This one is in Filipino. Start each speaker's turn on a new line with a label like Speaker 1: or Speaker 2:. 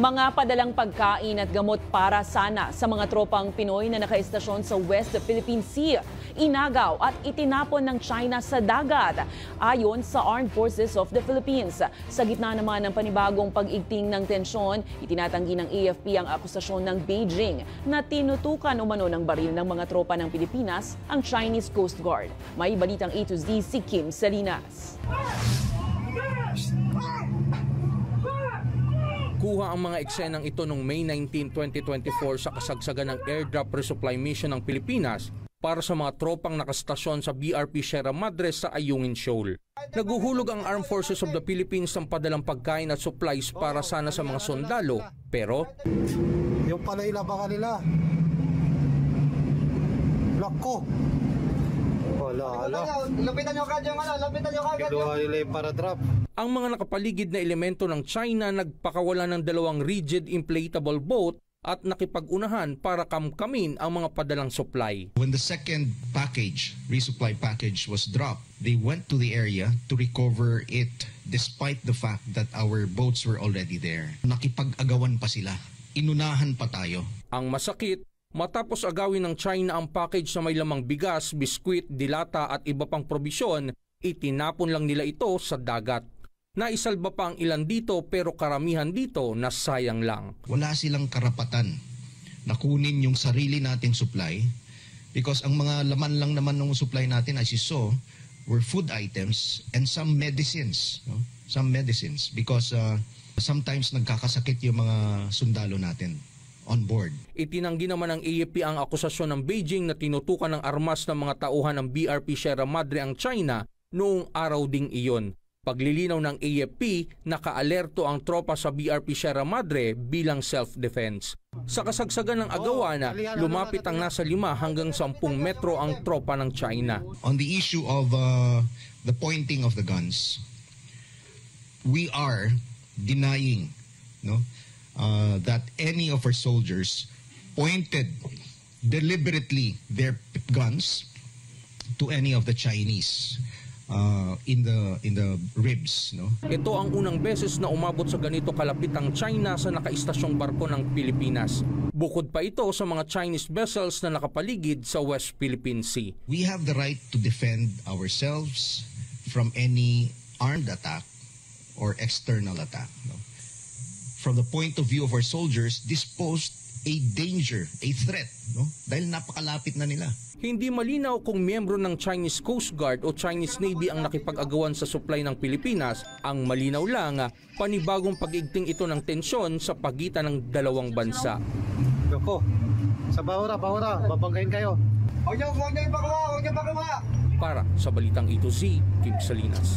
Speaker 1: Mga padalang pagkain at gamot para sana sa mga tropang Pinoy na nakaestasyon sa West Philippine Sea. Inagaw at itinapon ng China sa dagat ayon sa Armed Forces of the Philippines. Sa gitna naman ng panibagong pag-igting ng tensyon, itinatanggi ng AFP ang akusasyon ng Beijing na tinutukan umano ng baril ng mga tropa ng Pilipinas ang Chinese Coast Guard. May balitang A to Z si Kim Salinas.
Speaker 2: Kuha ang mga eksenang ito noong May 19, 2024 sa kasagsagan ng airdrop resupply mission ng Pilipinas para sa mga tropang nakastasyon sa BRP Sierra Madre sa Ayungin Shoal. Naguhulog ang Armed Forces of the Philippines ng padalang pagkain at supplies para sana sa mga sundalo, pero
Speaker 3: Yung pala ilabangan nila. Lako. Wala, ala.
Speaker 4: Lapitan nyo kagad yung ano, lapitan nyo kagad yung...
Speaker 3: Yung para drop.
Speaker 2: ang mga nakapaligid na elemento ng China nagpakawala ng dalawang rigid inflatable boat at nakipag-unahan para kamkamin ang mga padalang supply.
Speaker 5: When the second package, resupply package, was dropped, they went to the area to recover it despite the fact that our boats were already there. Nakipag-agawan pa sila. Inunahan pa tayo.
Speaker 2: Ang masakit, matapos agawin ng China ang package na may lamang bigas, biskwit, dilata at iba pang probisyon, itinapon lang nila ito sa dagat. Naisalba pa ang ilan dito pero karamihan dito na sayang lang.
Speaker 5: Wala silang karapatan na kunin yung sarili nating supply because ang mga laman lang naman ng supply natin as you saw were food items and some medicines. No? Some medicines because uh, sometimes nagkakasakit yung mga sundalo natin on board.
Speaker 2: Itinanggi naman ng AFP ang akusasyon ng Beijing na tinutukan ng armas ng mga tauhan ng BRP Sierra Madre ang China noong araw ding iyon. Paglilinaw ng AFP, nakaalerto ang tropa sa BRP Sierra Madre bilang self-defense. Sa kasagsagan ng agawan, lumapit ang nasa 5 hanggang 10 metro ang tropa ng China.
Speaker 5: On the issue of uh, the pointing of the guns, we are denying no, uh, that any of our soldiers pointed deliberately their guns to any of the Chinese uh, in the in the ribs. No?
Speaker 2: Ito ang unang beses na umabot sa ganito kalapit ang China sa nakaistasyong barko ng Pilipinas. Bukod pa ito sa mga Chinese vessels na nakapaligid sa West Philippine Sea.
Speaker 5: we have the right to defend ourselves from any armed attack or external attack. no? From the point of view of our soldiers, this posed a danger, a threat, no? Dahil napakalapit na nila.
Speaker 2: Hindi malinaw kung miyembro ng Chinese Coast Guard o Chinese Navy ang nakipag-agawan sa supply ng Pilipinas. Ang malinaw lang, panibagong pag-igting ito ng tensyon sa pagitan ng dalawang bansa.
Speaker 3: Lako. Sa bahura, bahura. Babanggain kayo.
Speaker 4: Huwag nyo, huwag nyo ipakuha, huwag nyo ipakuha!
Speaker 2: Para sa Balitang Ito Z, Kim Salinas.